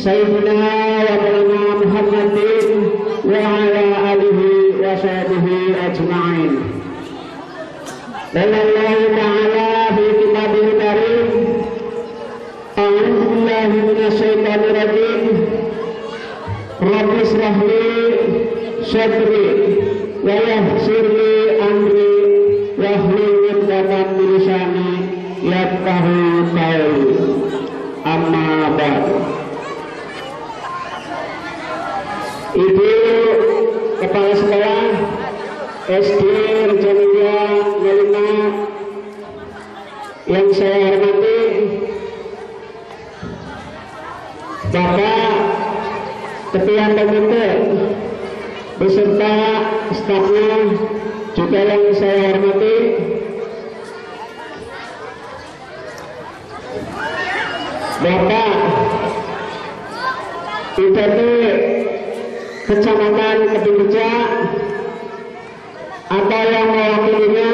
سيدنا ومولانا محمد وعلى آله وصحبه أجمعين قال الله تعالى في كتابه الكريم أعوذ بالله من الشيطان الرجيم رب اشرح لي صدري ويسر لي SD Rejamulia Melina. Yang saya hormati Bapak Ketua Komite beserta stafnya juga yang saya hormati. Bapak IPT Kecamatan Kedungja ada yang mewakilinya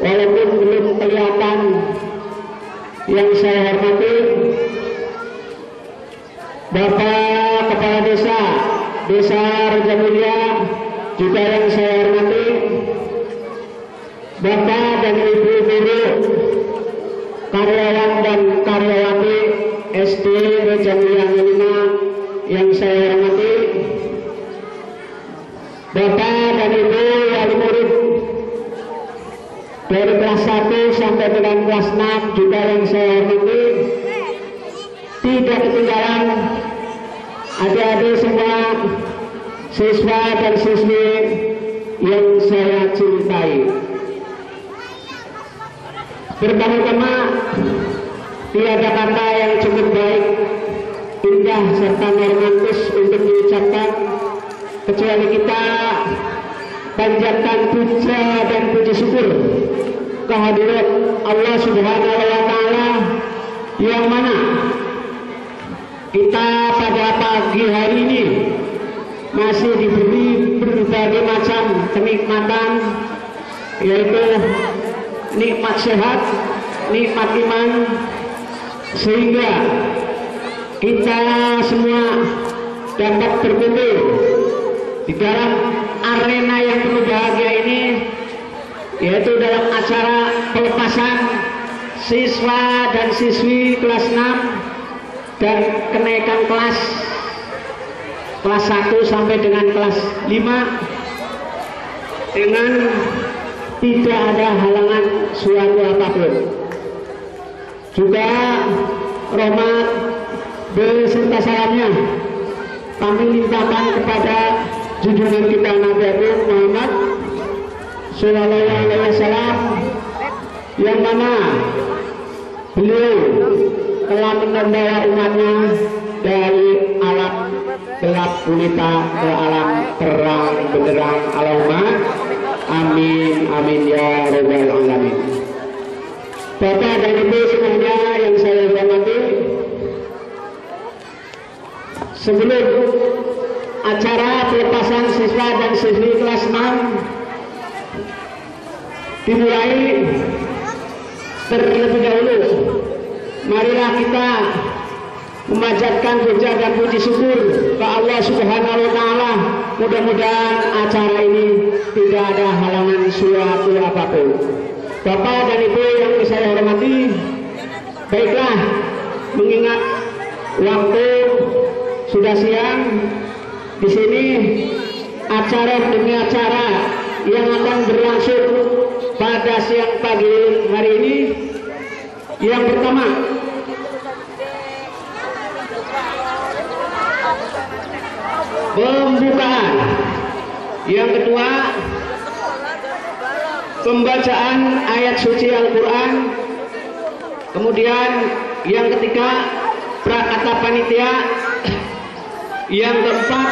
walaupun belum kelihatan yang saya hormati Bapak Kepala Desa Desa Rejamulia juga yang saya hormati Bapak dan Ibu Guru karyawan dan karyawati SD Rejamulia 5 yang saya hormati Bapak dan Ibu wali murid dari kelas 1 kelas 6 juga yang saya hormati tidak ketinggalan. Adik-adik semua siswa dan siswi yang saya cintai. Pertama-tama tiada kata yang cukup baik indah serta normatif untuk diucapkan. Kecuali kita panjatkan puja dan puji syukur kehadirat Allah Subhanahu wa taala yang mana? Kita pada pagi hari ini masih diberi berbagai macam kenikmatan yaitu nikmat sehat, nikmat iman sehingga kita semua dapat berkumpul di dalam arena yang penuh bahagia ini yaitu dalam acara pelepasan siswa dan siswi kelas 6 dan kenaikan kelas kelas 1 sampai dengan kelas 5 dengan tidak ada halangan suatu apa pun. Juga rahmat beserta salamnya kami limpahkan kepada junjungan kita Nabi Muhammad Sallallahu Alaihi Wasallam yang mana beliau telah membawa umatnya dari alam gelap gulita ke alam terang benderang. Allahumma amin amin ya rabbal alamin. Bapak dan Ibu semuanya yang saya hormati sebelum acara pelepasan siswa dan siswi kelas 6 dimulai terlebih dahulu marilah kita memanjatkan puja dan puji syukur ke Allah Subhanahu wa taala. Mudah-mudahan acara ini tidak ada halangan suatu apa pun. Bapak dan Ibu yang saya hormati, baiklah mengingat waktu sudah siang di sini acara demi acara yang akan berlangsung pada siang pagi hari ini yang pertama pembukaan. Yang kedua pembacaan ayat suci Al-Quran. Kemudian yang ketiga prakata panitia. Yang keempat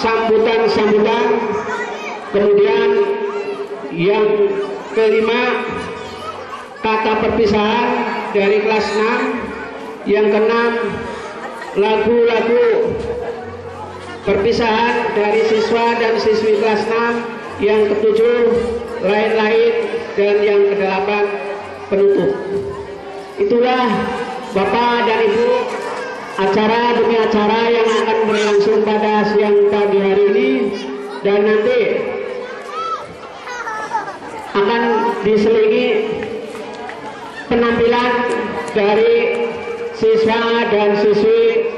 sambutan-sambutan. Kemudian yang kelima kata perpisahan dari kelas 6 yang keenam lagu-lagu perpisahan dari siswa dan siswi kelas 6 yang ketujuh lain-lain. Dan yang kedelapan penutup. Itulah Bapak dan Ibu acara demi acara yang akan berlangsung pada siang pagi hari ini. Dan nanti akan diselingi penampilan dari siswa dan siswi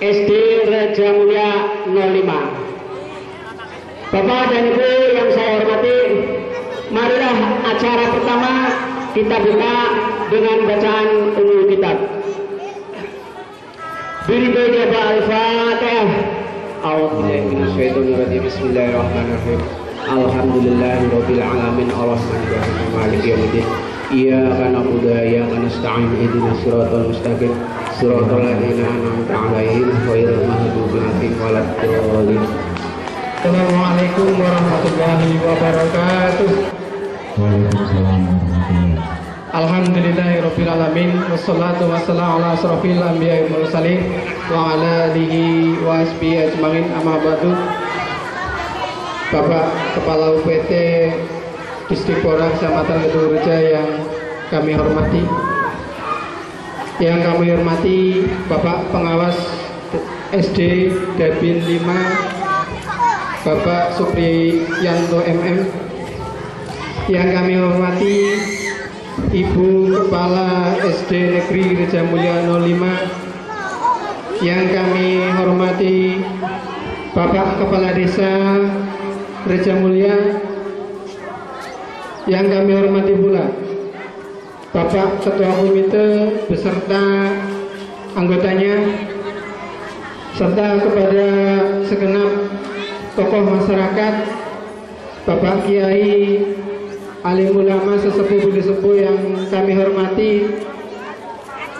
SD Raja Mulia 05. Bapak dan Ibu yang saya hormati, marilah acara pertama kita buka dengan bacaan umum kitab. Bismillahirrahmanirrahim. Alhamdulillahirabbil alamin arrahmanirrahim maliki yaumiddin. Iyyaka na'budu wa iyyaka nasta'in ihdinas siratal mustaqim siratal ladzina an'amta 'alaihim ghairil maghdubi 'alaihim waladdallin. Assalamualaikum warahmatullahi wabarakatuh. Waalaikumsalam warahmatullahi Alhamdulillahirabbil alamin wassalatu wassalamu ala asrofil anbiya'i mursalin wa ala alihi wa asbihi ajmain amma ba'du. Bapak Kepala UPT Distrik Porang Kecamatan Kedurja yang kami hormati. Yang kami hormati Bapak Pengawas SD Dabin 5 Bapak Supriyanto MM yang kami hormati Ibu Kepala SD Negeri Reja Mulia 05 yang kami hormati Bapak Kepala Desa Reja Mulia yang kami hormati pula Bapak Ketua Komite beserta anggotanya serta kepada segenap tokoh masyarakat Bapak Kiai alim ulama sesepuh budi sepuh yang kami hormati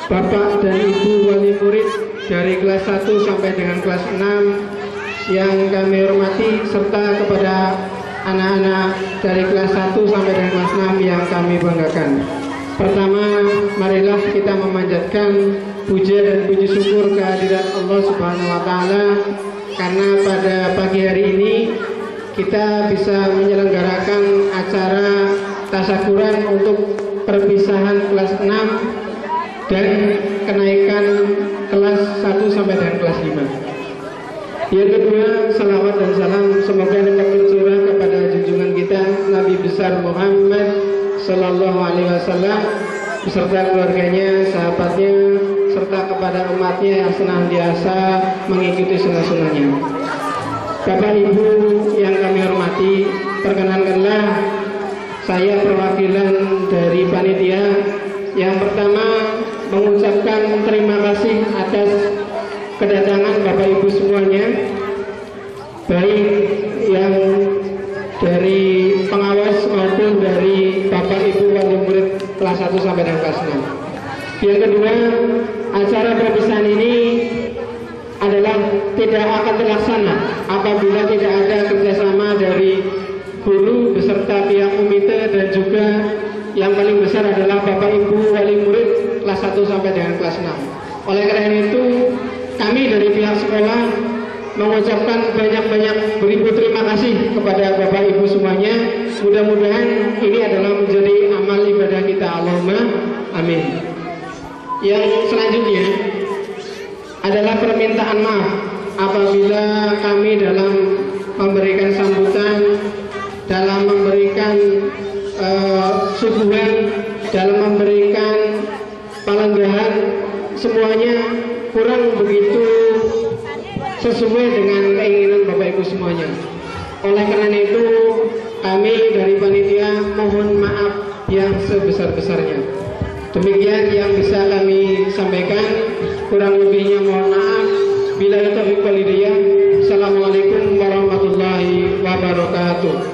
Bapak dan Ibu wali murid dari kelas 1 sampai dengan kelas 6 yang kami hormati serta kepada anak-anak dari kelas 1 sampai dengan kelas 6 yang kami banggakan. Pertama, marilah kita memanjatkan puja dan puji syukur kehadirat Allah Subhanahu wa taala karena pada pagi hari ini kita bisa menyelenggarakan acara tasakuran untuk perpisahan kelas 6 dan kenaikan kelas 1 sampai dengan kelas 5. Yang kedua, salawat dan salam semoga dapat tercurah kepada junjungan kita Nabi besar Muhammad Sallallahu Alaihi Wasallam beserta keluarganya, sahabatnya, serta kepada umatnya yang senantiasa mengikuti sunnah-sunnahnya. Bapak Ibu yang kami hormati, perkenankanlah saya perwakilan dari panitia yang pertama mengucapkan terima kasih atas kedatangan Bapak Ibu semuanya. Baik yang dari pengawas maupun dari Bapak Ibu wali murid kelas 1 sampai dengan kelas 6 yang kedua acara perpisahan ini adalah tidak akan terlaksana apabila tidak ada kerjasama dari guru beserta pihak komite dan juga yang paling besar adalah Bapak Ibu wali murid kelas 1 sampai dengan kelas 6 oleh karena itu kami dari pihak sekolah mengucapkan banyak-banyak beribu terima kasih kepada Bapak Ibu semuanya. Mudah-mudahan ini adalah menjadi amal ibadah kita. Allahumma amin. Yang selanjutnya adalah permintaan maaf apabila kami dalam memberikan sambutan, dalam memberikan uh, suguhan, dalam memberikan palenggahan semuanya kurang begitu sesuai dengan keinginan Bapak Ibu semuanya. Oleh karena itu, kami dari panitia mohon maaf yang sebesar-besarnya. Demikian yang bisa kami sampaikan. Kurang lebihnya mohon maaf. Bila itu. Assalamualaikum warahmatullahi wabarakatuh.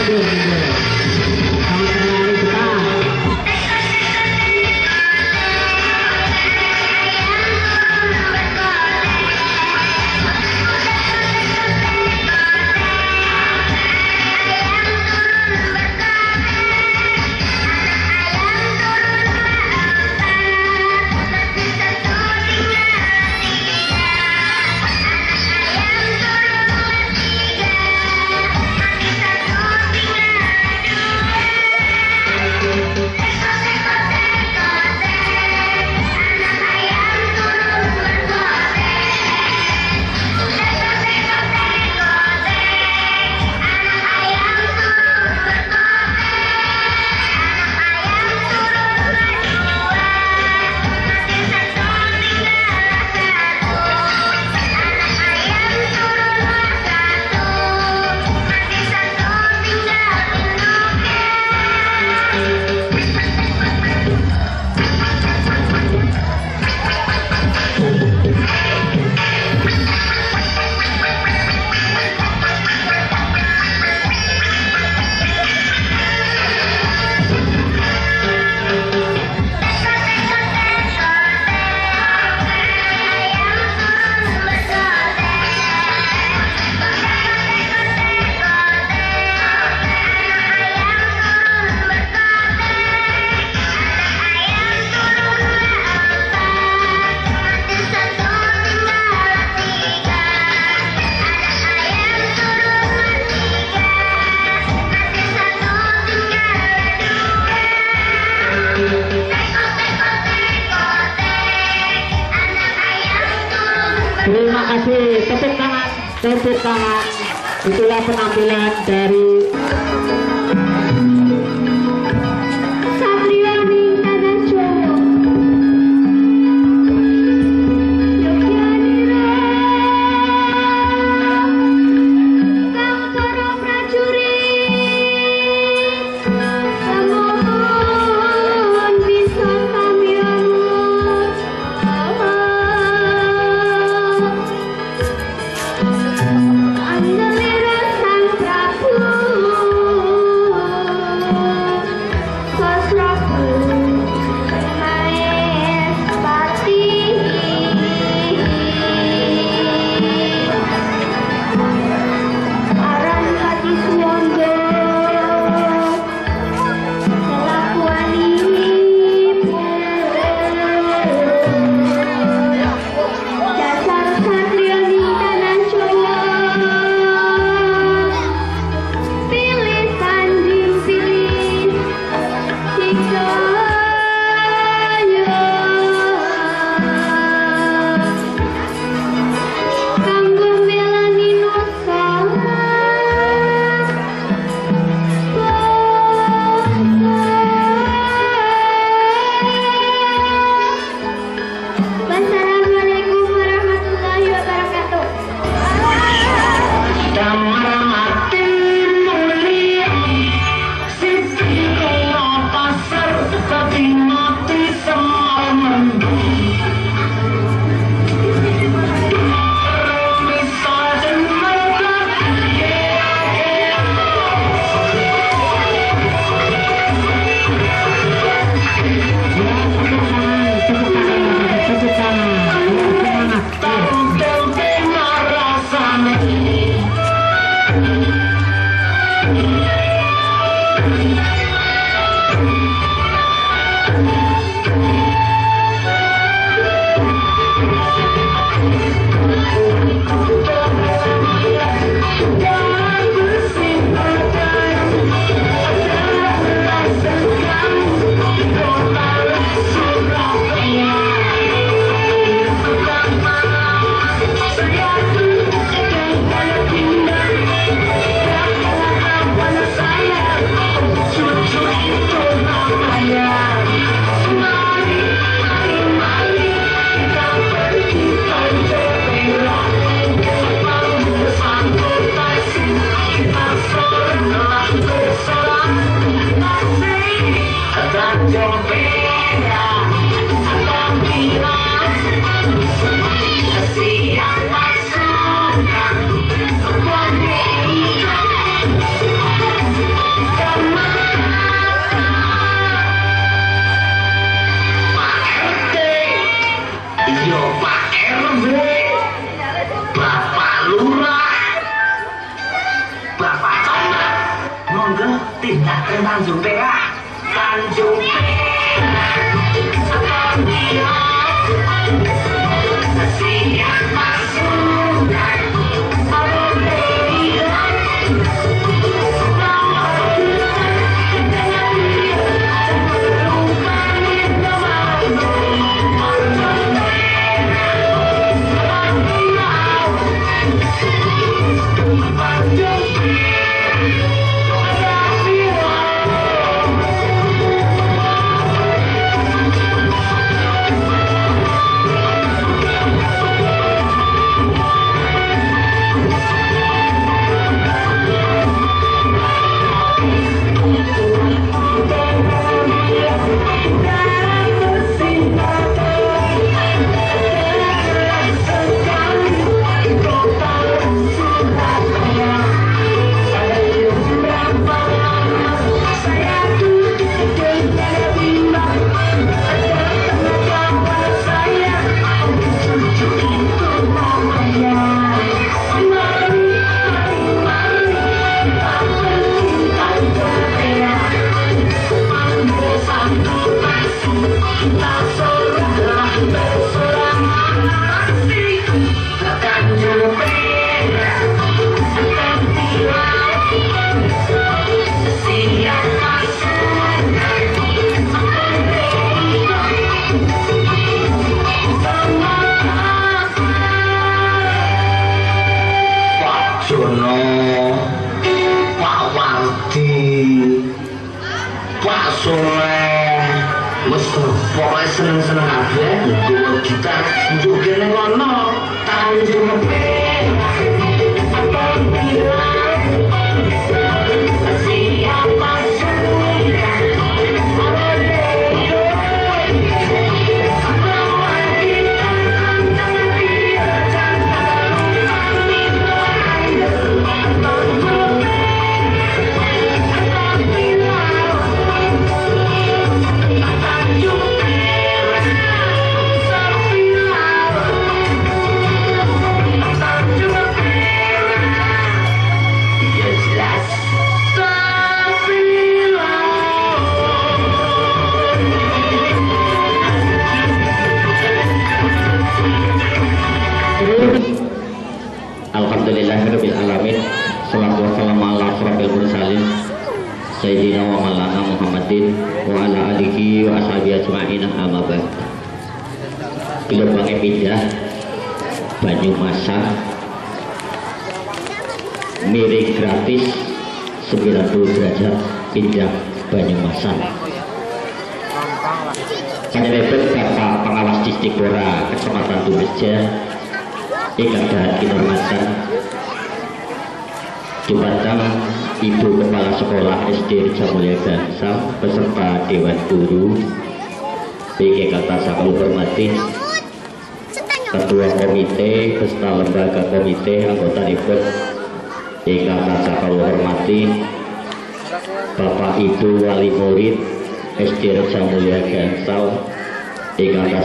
Yang belakang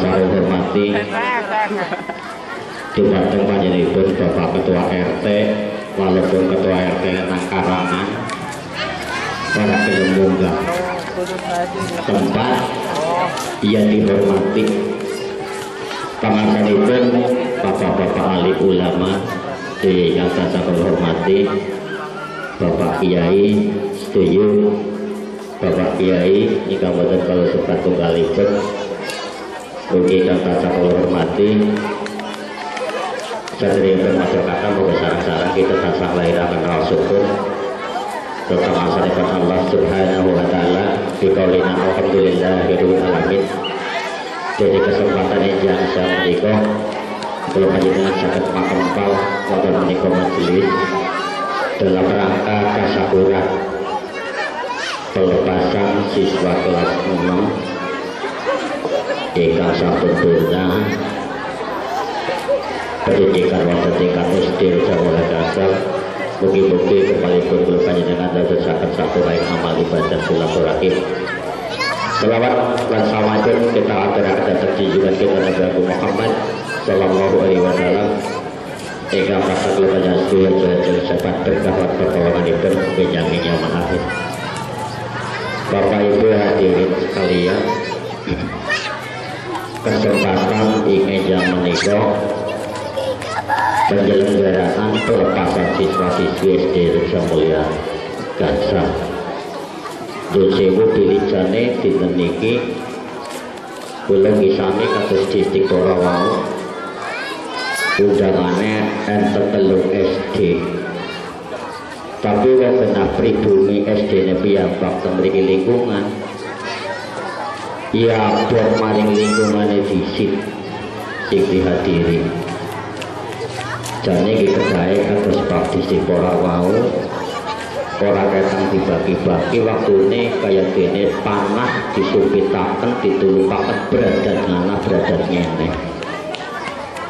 saya hormati Dumateng panjenenganipun Bapak Ketua RT walaupun Ketua RT nang karangan para penyemunggah tempat yang dihormati. Pangangsanipun Bapak-bapak ahli ulama yang saya hormati. Bapak Kiai setuju. Bapak Kiai jika boten kalau sempat tunggalipun Ugi dan tasa kalau hormati Sadri termasuk kakak mau sarang-sarang kita tasah lahir akan ral syukur. Tentang asalikat Allah subhanahu wa ta'ala Bikaulina alhamdulillah Hidul alamin Jadi kesempatan yang jangan saya menikah Kalau panjenengan sakit makempal Wonten menikah majelis Dalam rangka kasakuran pelepasan siswa kelas 6 sampun durna pendidikan wonten tingkat SD Jawa Dasar Mugi-mugi kembali pun panjenengan dados saged sakurai amal ibadah silaturahim. Selawat dan sawajon kita aturaken terjunjungan kita Nabi Muhammad sallallahu alaihi wasallam Ega pasal banyak sedaya jalan-jalan sahabat berkah pertolongan itu menjamin yang. Bapak Ibu hadirin sekalian kesempatan ingin jam menikah penyelenggaraan pelepasan siswa-siswi SD Reja Mulia Gansah Dosewu pilih jane dinten niki kula ngisane kados distrik Porawau undangannya enten telu SD tapi wong kena pribumi SD ne piyambak teng mriki lingkungan ya buat maring lingkungannya visit sing dihadiri. Jane iki kedae kados Pak Distrik Porawau ora ketang dibagi-bagi waktune kaya dene panah disumpitaken ditulukaken beradat ngana beradat nyene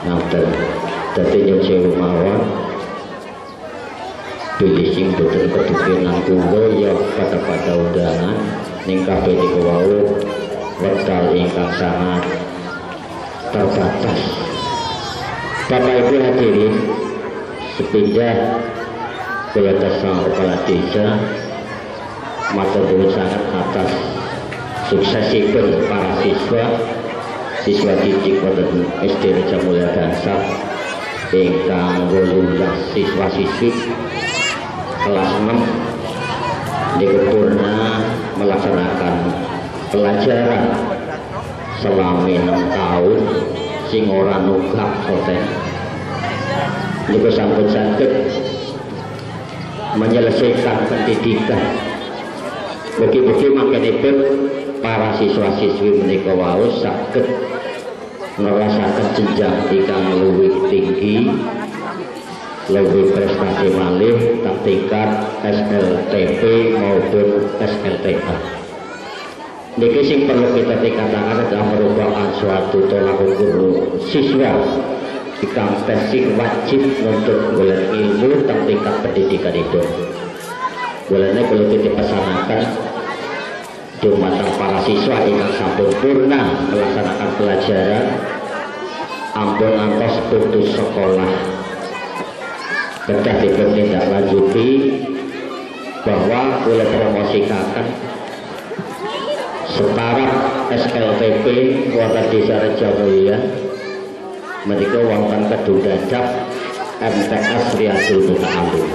Ngaten dadi nyun sewu mawon. Pilih sing boten kedukenan kula ya pada-pada undangan. Ning kabeh niku wau wekdal ingkang sangat terbatas. Bapak Ibu hadirin sepindah kula sang kepala desa matur nuwun sangat atas suksesipun para siswa siswa didik wonten SD Reja Mulia Gansah ingkang 18 siswa siswi kelas 6 di purna melaksanakan pelajaran. Selama 6 tahun sing ora nunggak soten niku sampun saged menyelesaikan pendidikan. Bagi-bagi makanipun para siswa-siswi menika wau saged ngerasakan jenjang ingkang luwih tinggi lebih prestasi malih tingkat SLTP maupun SLTA. Niki sing perlu kita tingkatkan adalah merupakan suatu tolak ukur siswa. Ingkang testing wajib untuk golek ilmu teng tingkat pendidikan itu. Bolehnya kalau kita pesanakan dumateng para siswa ingkang sampun purna melaksanakan pelajaran. Ampun antos putus sekolah. Kedah dipun tindak lanjuti bahwa boleh promosikakan setara SLTP wonten desa Reja Mulia. Menika wonten kedung dadap MTS Riyadul Muta'alim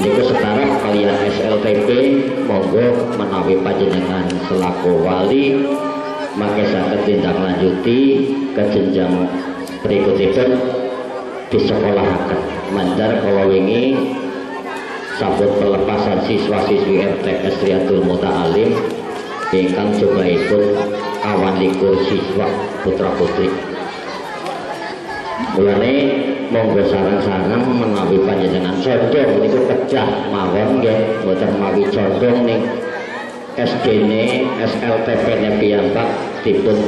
niku setara kalian SLTP monggo menawi panjenengan selaku wali maka saged tindak lanjuti ke jenjang berikutipun disekolahaken mandar kalau wingi sabut pelepasan siswa-siswi MTS Riyadul Muta'alim ingkang jumlahipun awan likur siswa putra putri. Mulane monggo sarang-sarang menawi panjenengan condong niku pecah mawon nggih mboten mawi condong ning SD ne SLTP ne piyambak dipun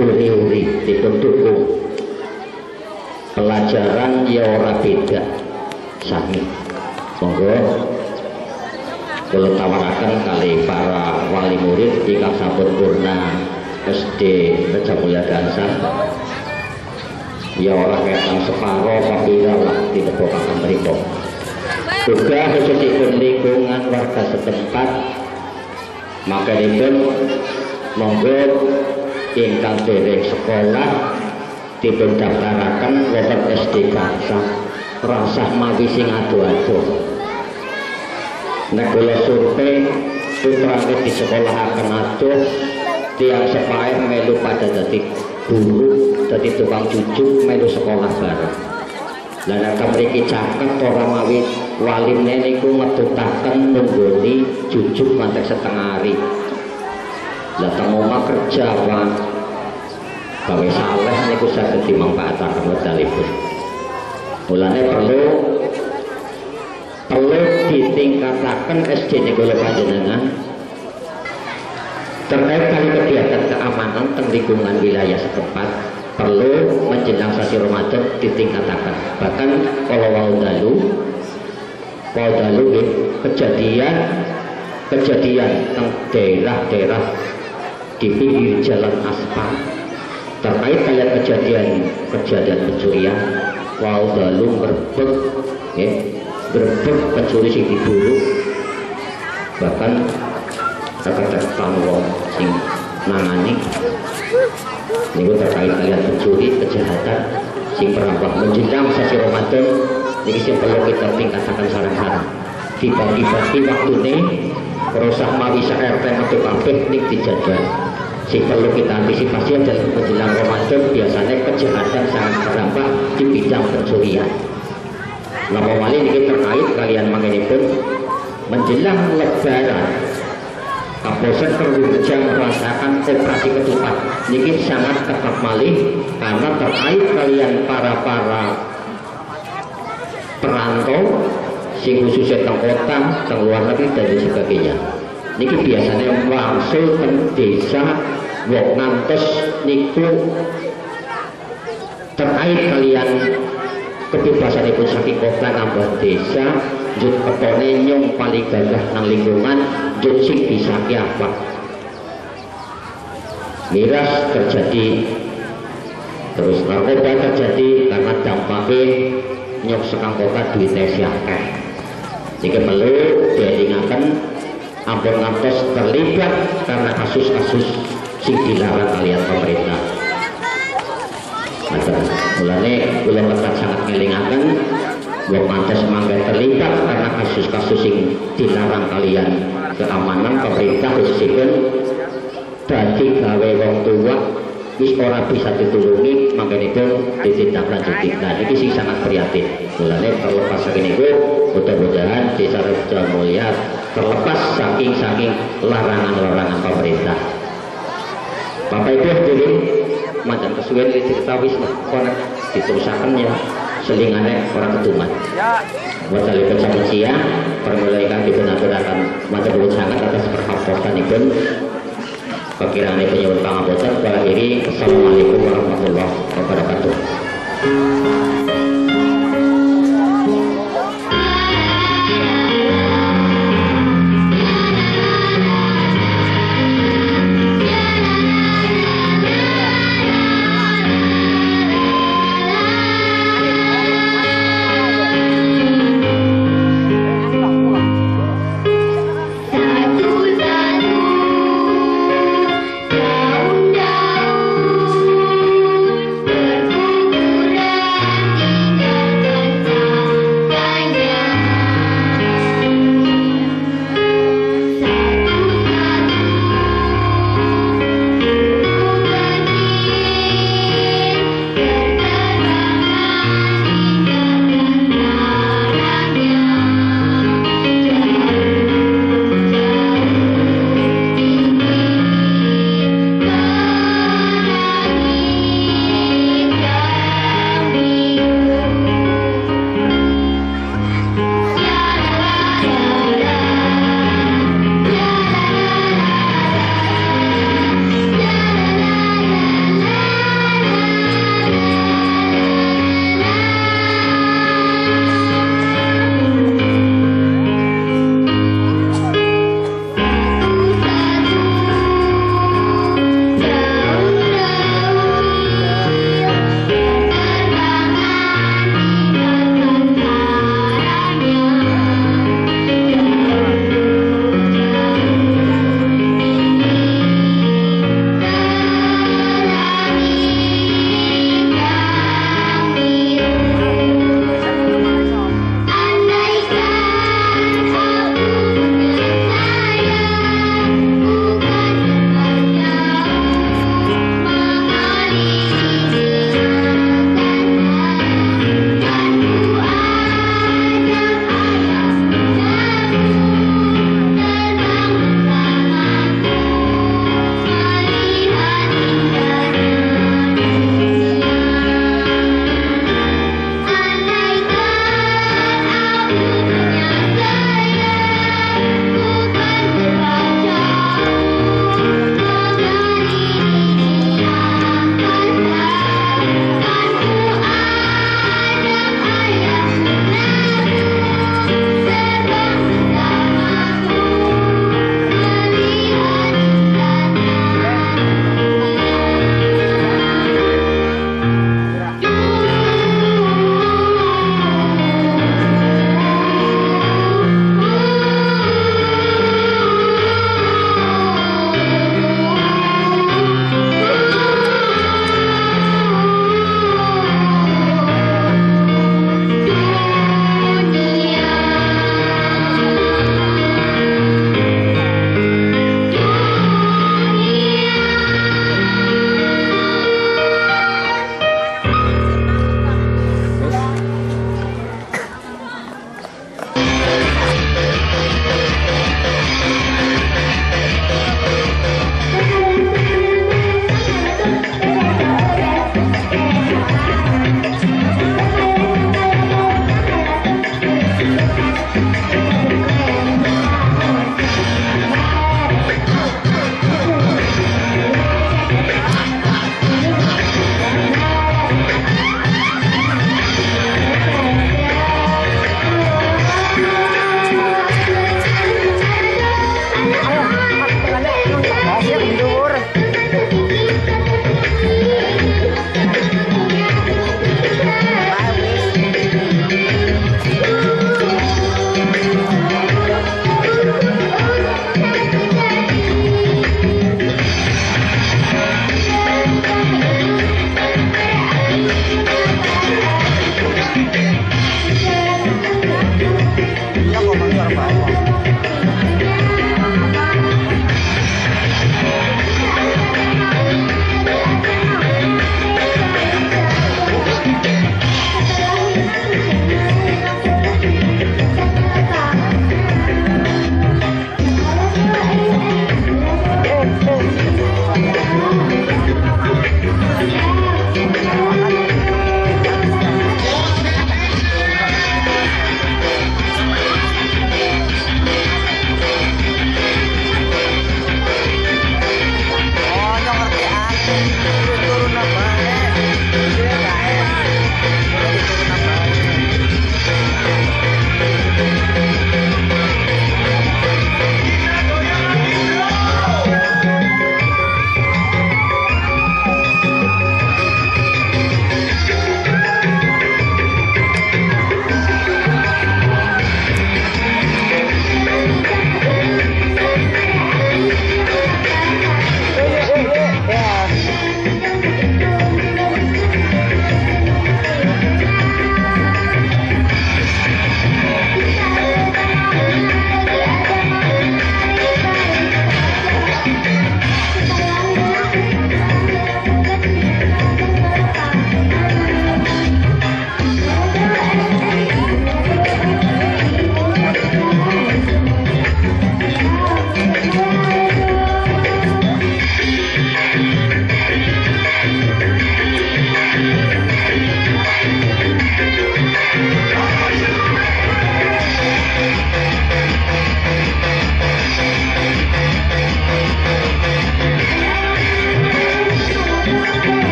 uri-uri dipun dukung. Pelajaran ya ora beda sami. Monggo kula tawaraken kali para wali murid ingkang sampun purna SD Reja Mulia Gansah ya orang yang separuh kapira lah ditebokakan mereka. Juga khususipun lingkungan warga setempat. Maka itu monggo ingkang dereng sekolah dipun daftaraken SD Gansah rasah mawi sing adu-adu nek kula survei putrane di sekolah akan aduh tiang sepair melu pada dadi guru dadi tukang cucu melu sekolah bareng. Lan nek mriki cakep ora mawi waline niku ngetutaken nunggoni cucu mantek setengah hari. Lah teng omah kerja Pak. Gawe saleh niku saged dimanfaataken wedalipun mulane perlu perlu ditingkatakan SD oleh panjenengan. Terkait kali kegiatan keamanan teng lingkungan wilayah setempat perlu menjelang sasi Ramadan ditingkatkan. Bahkan kalau wau dalu wau dalu kejadian kejadian teng daerah-daerah di pinggir jalan aspal terkait kayak kejadian kejadian pencurian wau dalu merebut ya, merebut pencuri sing diburu. Bahkan keketepan wong sing nangani niku terkait kalian pencuri kejahatan sing perampok menjelang sasi Ramadan. Niki sing perlu kita tingkatkan sarang-sarang dibagi-bagi waktu ini perusahaan mawisa RT atau kabeh nik dijaga sing perlu kita antisipasi adalah menjelang Ramadan biasanya kejahatan sangat terdampak di bidang pencurian Lama wali ini terkait kalian pun menjelang lebaran Kapolsek Kerujang merasakan operasi ketupat ini sangat ketat malih karena terkait kalian para para perantau sing khususnya teng kota, teng luar negeri dan sebagainya. Niki biasanya langsung ke desa wong ngantos niku terkait kalian kebebasan ibu saking kota nambah desa jut ketone nyong paling gagah nang lingkungan jut sing bisa apa. Miras terjadi terus narkoba terjadi karena dampaknya nyok sekang kota duitnya siapa jika perlu diingatkan ampun ngantos terlibat karena kasus-kasus sing dilarang kalian pemerintah mulane kula lekat sangat ngelingaken Wong pantas mangga terlibat karena kasus-kasus yang dilarang kalian keamanan pemerintah khususipun. Dadi gawe wong tua wis ora bisa ditulungi makanya ditindak lanjuti nah ini sih sangat prihatin. Mulanya terlepas saking itu mudah-mudahan desa Rejo Mulia terlepas saking-saking larangan-larangan pemerintah. Bapak Ibu jadi macam kesuwen wis konek diterusakan ya selingannya orang ketuman Wassalamualaikum sama siang permulaikan dipun-aturakan macam sangat atas perhaposan itu Perkiraan itu nyebut pangapunten. Akhiri, Assalamualaikum warahmatullahi wabarakatuh.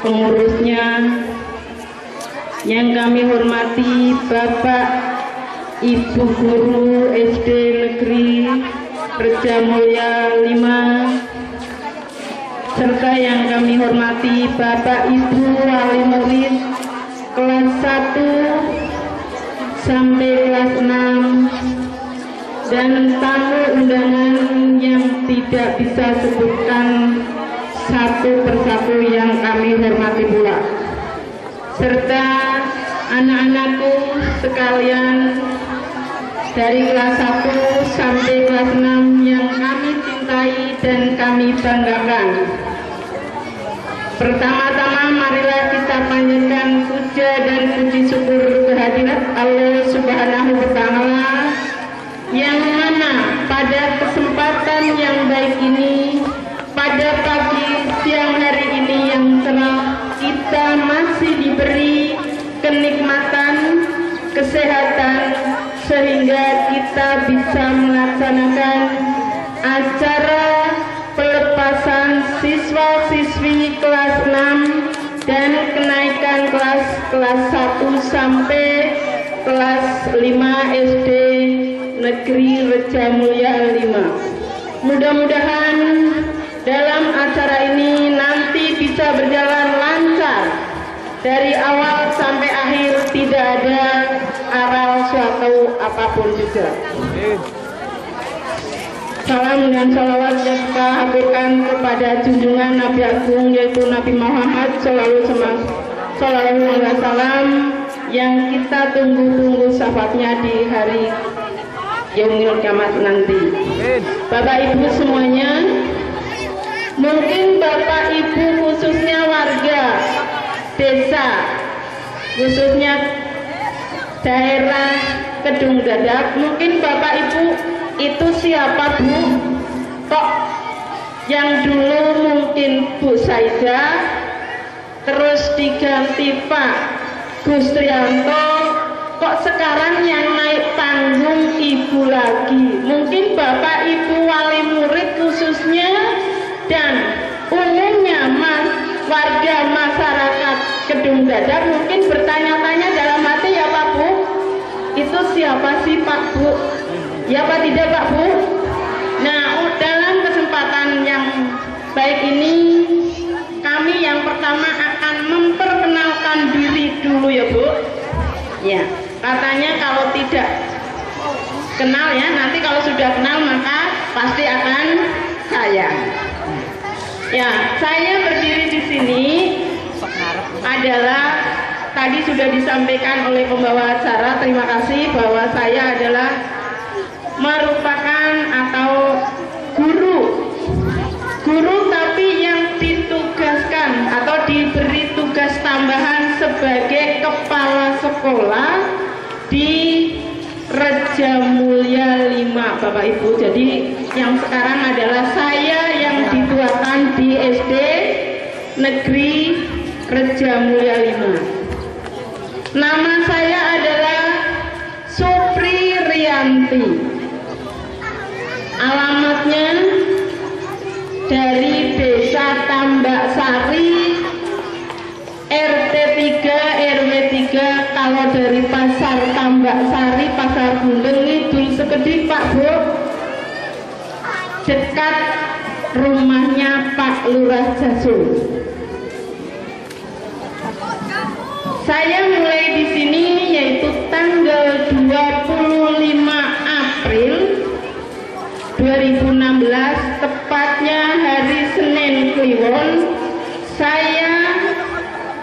Pengurusnya. Yang kami hormati Bapak Ibu Guru SD Negeri Reja Mulia 5 serta yang kami hormati Bapak Ibu Wali Murid kelas 1 sampai kelas 6 dan tamu undangan yang tidak bisa sebutkan satu persatu yang kami hormati pula. Serta anak-anakku sekalian dari kelas 1 sampai kelas 6 yang kami cintai dan kami banggakan. Pertama-tama marilah kita panjatkan puja dan puji syukur kehadirat Allah Subhanahu wa taala yang mana pada kesempatan yang baik ini pada pagi siang hari ini yang cerah kita masih diberi kenikmatan kesehatan sehingga kita bisa melaksanakan acara pelepasan siswa-siswi kelas 6 dan kenaikan kelas kelas 1 sampai kelas 5 SD Negeri Reja Mulia 5. Mudah-mudahan dalam acara ini nanti bisa berjalan lancar dari awal sampai akhir tidak ada aral suatu apa pun juga. Salam dan salawat yang kita haturkan kepada junjungan Nabi Agung yaitu Nabi Muhammad Shallallahu Alaihi Wasallam yang kita tunggu-tunggu syafaatnya di hari Yaumil Kiamat nanti. Bapak Ibu semuanya, mungkin Bapak Ibu khususnya warga desa, khususnya daerah Kedung Dadak, mungkin Bapak Ibu itu siapa Bu? Kok yang dulu mungkin Bu Saida terus diganti Pak Gustrianto kok sekarang yang naik panggung Ibu lagi? Mungkin Bapak Ibu wali murid khususnya dan umumnya mas warga masyarakat Kedung Dadak mungkin bertanya-tanya dalam hati ya Pak Bu itu siapa sih Pak Bu? Ya Pak tidak Pak Bu? Nah dalam kesempatan yang baik ini kami yang pertama akan memperkenalkan diri dulu ya Bu. Ya. Katanya kalau tidak kenal ya nanti kalau sudah kenal maka pasti akan saya Ya saya berdiri di sini adalah tadi sudah disampaikan oleh pembawa acara. Terima kasih bahwa saya adalah merupakan atau guru. Guru tapi yang ditugaskan atau diberi tugas tambahan sebagai kepala sekolah di Reja Mulia 5 Bapak Ibu. Jadi yang sekarang adalah saya yang dituakan di SD Negeri Reja Mulia 5 nama saya adalah Supri Rianti. Alamatnya dari desa Tambak Sari RT 3 RW 3 kalau dari pasar Tambak Sari pasar Gunung Ngidul Sekedip Pak Bu dekat rumahnya Pak Lurah Jasul saya mulai di sini yaitu tanggal 25 April 2016 tepatnya hari Senin Kliwon saya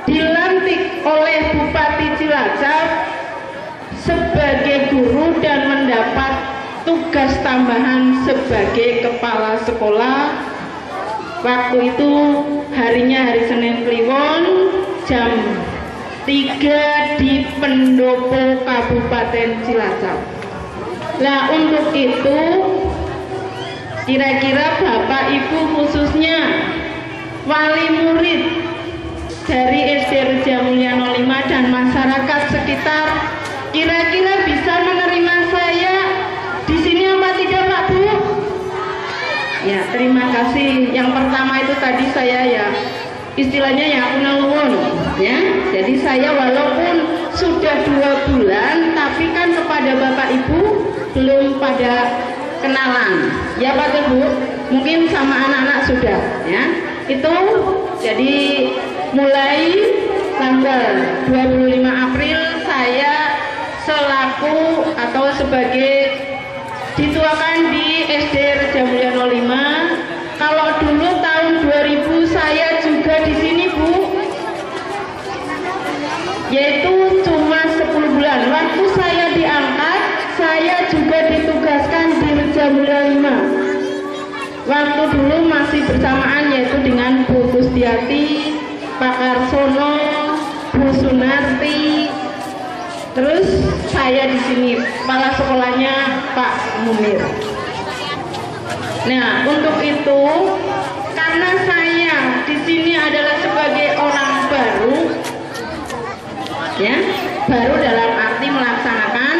dilantik oleh Bupati Cilacap sebagai tugas tambahan sebagai kepala sekolah. Waktu itu harinya hari Senin Kliwon jam 3 di Pendopo Kabupaten Cilacap. Nah untuk itu kira-kira Bapak Ibu khususnya wali murid dari SD Reja Mulia 05 dan masyarakat sekitar kira-kira bisa menerima saya di sini apa tidak Pak Bu? Ya terima kasih. Yang pertama itu tadi saya ya istilahnya ya aku nuwun ya. Jadi saya walaupun sudah dua bulan tapi kan kepada Bapak Ibu belum pada kenalan ya Pak Bu mungkin sama anak-anak sudah ya itu jadi mulai tanggal 25 April saya selaku atau sebagai dituakan di SD Reja Mulia 05 kalau dulu tahun 2000 saya juga di sini Bu. Yaitu cuma 10 bulan. Waktu saya diangkat saya juga ditugaskan di Reja Mulia 5 waktu dulu masih bersamaan yaitu dengan Bu Kustiati Pak Karsono Bu Sunarti terus saya di sini kepala sekolahnya Pak Mumir nah untuk itu karena saya di sini adalah sebagai orang baru ya baru dalam arti melaksanakan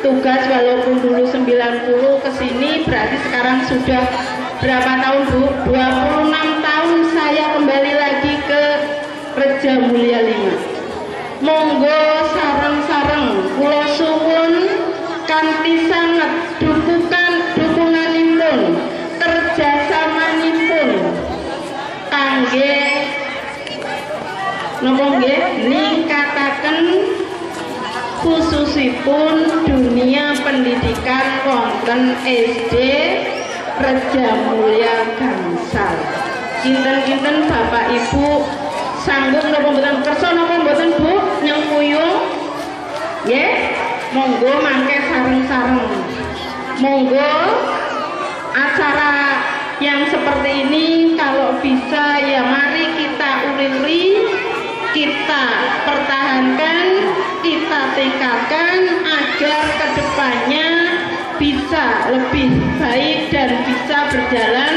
tugas walaupun dulu 90 ke sini berarti sekarang sudah berapa tahun Bu? 26 tahun saya kembali lagi ke Reja Mulia 5 monggo kula suwun kanthi sangat dukungan dukunganipun kerjasamanipun kangge napa nggih? Ningkataken khususipun dunia pendidikan wonten SD Reja Mulia Gangsal. Kinten-kinten Bapak Ibu sanggup napa mboten? Kersa napa mboten Bu? Nyang Nggih, monggo mangke sareng-sareng. Monggo acara yang seperti ini kalau bisa ya mari kita uliri kita pertahankan kita tingkatkan agar ke depannya bisa lebih baik dan bisa berjalan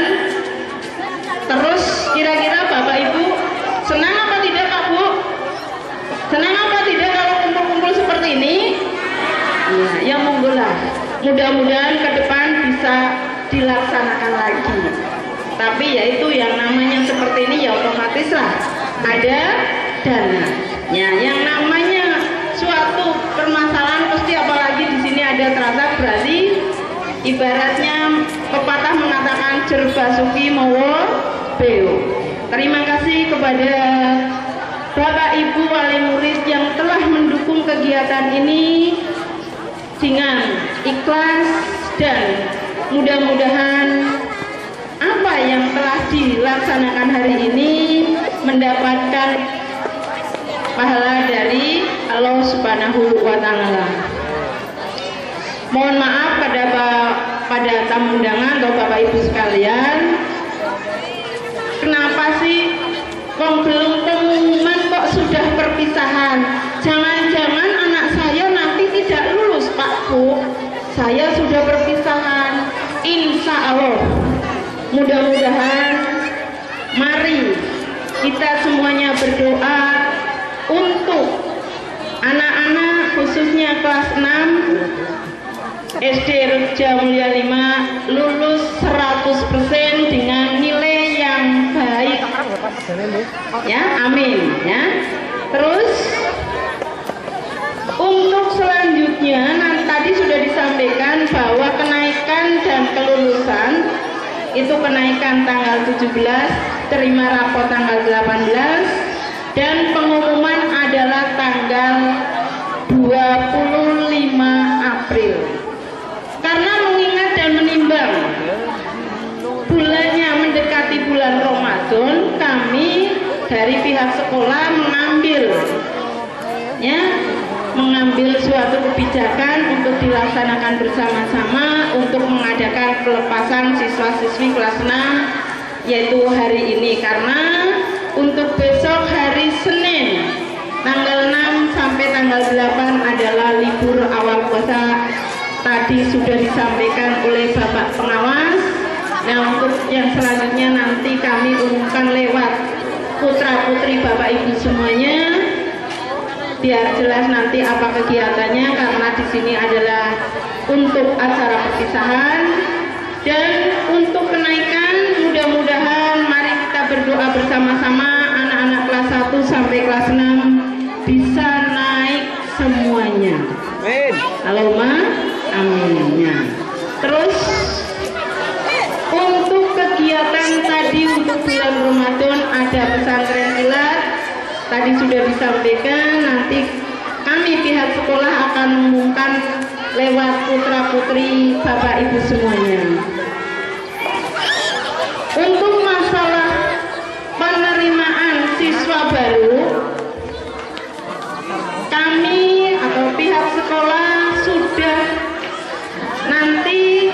terus kira-kira Bapak Ibu senang apa tidak Pak Bu? senang apa tidak kalau kumpul-kumpul seperti ini? ya, ya monggo lah mudah-mudahan ke depan bisa dilaksanakan lagi. Tapi ya itu yang namanya seperti ini ya otomatis lah. Ada dana ya yang namanya suatu permasalahan pasti apalagi di sini ada transak berarti ibaratnya pepatah mengatakan jerbasuki mowo beo. Terima kasih kepada Bapak Ibu wali murid yang telah mendukung kegiatan ini dengan ikhlas dan mudah-mudahan apa yang telah dilaksanakan hari ini mendapatkan pahala dari Allah Subhanahu wa taala. Mohon maaf pada pada tamu undangan atau Bapak Ibu sekalian. Kenapa sih kok belum pengumuman kok sudah perpisahan? Jangan-jangan anak saya nanti tidak lulus, Pak Bu. Saya sudah perpisahan. Insya Allah. Mudah-mudahan mari kita semuanya berdoa untuk anak-anak khususnya kelas 6 SD Reja Mulia 5 lulus 100% dengan nilai yang baik. Ya amin ya. Terus untuk selanjutnya nanti tadi sudah disampaikan bahwa kenaikan dan kelulusan itu kenaikan tanggal 17 terima rapot tanggal 18 dan pengumuman adalah tanggal 25 April. Karena mengingat dan menimbang bulannya mendekati bulan Ramadan kami dari pihak sekolah mengambil ya mengambil suatu kebijakan untuk dilaksanakan bersama-sama untuk mengadakan pelepasan siswa-siswi kelas 6 yaitu hari ini. Karena untuk besok hari Senin tanggal 6 sampai tanggal 8 adalah libur awal puasa. Tadi sudah disampaikan oleh Bapak pengawas. Nah untuk yang selanjutnya nanti kami umumkan lewat putra putri Bapak Ibu semuanya biar jelas nanti apa kegiatannya karena di sini adalah untuk acara perpisahan dan untuk kenaikan mudah-mudahan mari kita berdoa bersama-sama anak-anak kelas 1 sampai kelas 6 bisa naik semuanya. Amin. Allahumma amin. Ya. Terus untuk kegiatan tadi untuk bulan Ramadan ada pesantren kilat tadi sudah disampaikan nanti kami pihak sekolah akan mengumumkan lewat putra putri bapak ibu semuanya. Untuk masalah penerimaan siswa baru kami atau pihak sekolah sudah nanti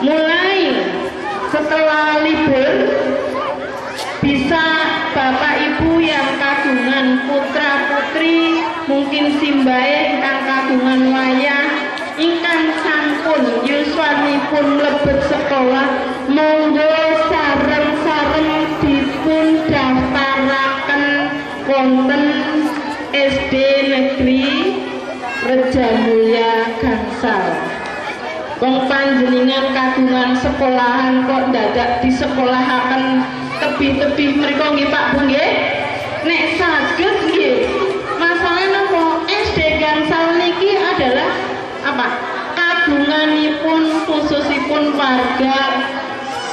mulai setelah libur bisa bapak kagungan putra putri mungkin simbae ingkang kagungan wayah ingkang sampun yuswanipun mlebet sekolah monggo sareng-sareng dipun daftaraken wonten SD Negeri Reja Mulia Gangsal Wong panjenengan kagungan sekolahan kok dadak di sekolahaken tebih-tebih mereka nggih Pak Bu nggih. Nek saged nggih. Masalah napa SD Gangsal niki adalah apa? Kagunganipun khususipun warga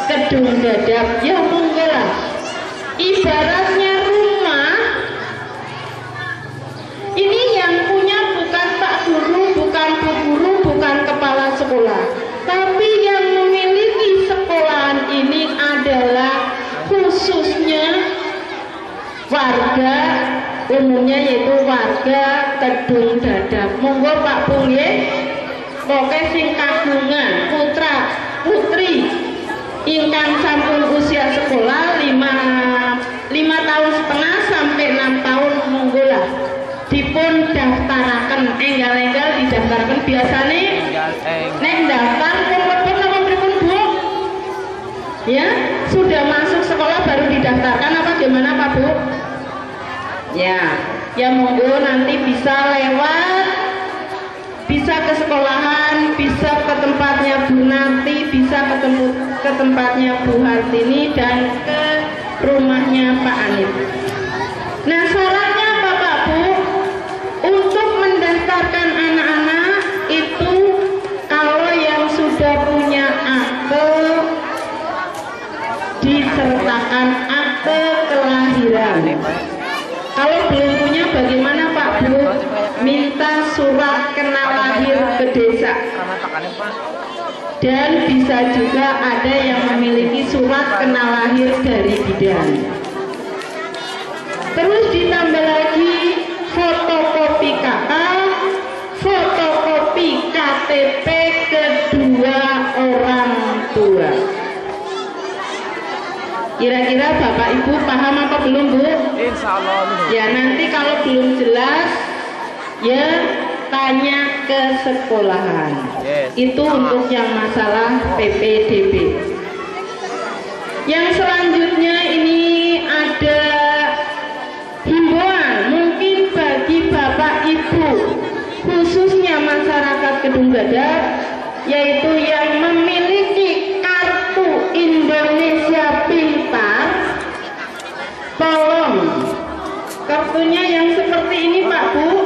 Kedung Dadap. Ya monggo lah. Ibaratnya rumah ini yang punya bukan Pak Guru, bukan Bu Guru, bukan kepala sekolah. Tapi yang memiliki sekolahan ini adalah khususnya warga umumnya yaitu warga Kedung Dadap. Monggo Pak Bung Pokoke sing kagungan putra putri. Ingkang sampun usia sekolah 5 5 tahun setengah sampai 6 tahun monggo lah. Dipun daftaraken enggal-enggal didaftarkan biasane. Nek daftar pun apa pripun Bu? Ya, sudah masuk sekolah baru didaftarkan apa gimana Pak Bu? Ya, ya monggo nanti bisa lewat bisa ke sekolahan, bisa ke tempatnya Bu Nati, bisa ke, temu- ke tempatnya Bu Hartini dan ke rumahnya Pak Anip. Nah syaratnya apa Pak Bu? Untuk mendaftarkan anak-anak itu kalau yang sudah punya akte disertakan akte kelahiran. Kalau belum punya bagaimana Pak Bu? Minta surat kenal lahir ke desa. Dan bisa juga ada yang memiliki surat kenal lahir dari bidan. Terus ditambah lagi fotokopi KK, fotokopi KTP kedua orang tua. Kira-kira Bapak Ibu paham apa belum Bu? Insya Allah Ya nanti kalau belum jelas ya tanya ke sekolahan. Yes. Itu untuk yang masalah PPDB. Yang selanjutnya ini ada himbauan mungkin bagi Bapak Ibu khususnya masyarakat Kedung Dadap yaitu yang memiliki kartu Indonesia Pintar tolong kartunya yang seperti ini Pak Bu